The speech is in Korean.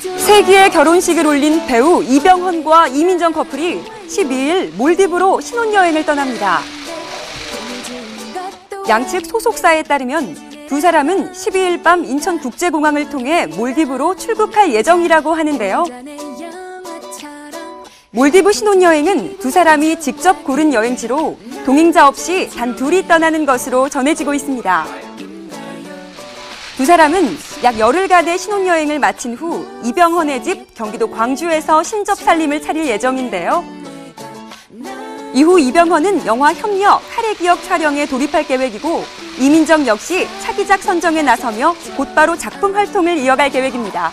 세기의 결혼식을 올린 배우 이병헌과 이민정 커플이 12일 몰디브로 신혼여행을 떠납니다. 양측 소속사에 따르면 두 사람은 12일 밤 인천국제공항을 통해 몰디브로 출국할 예정이라고 하는데요. 몰디브 신혼여행은 두 사람이 직접 고른 여행지로 동행자 없이 단 둘이 떠나는 것으로 전해지고 있습니다. 두 사람은 약 열흘간의 신혼여행을 마친 후 이병헌의 집 경기도 광주에서 신접 살림을 차릴 예정인데요. 이후 이병헌은 영화 협력 할의 기억 촬영에 돌입할 계획이고 이민정 역시 차기작 선정에 나서며 곧바로 작품 활동을 이어갈 계획입니다.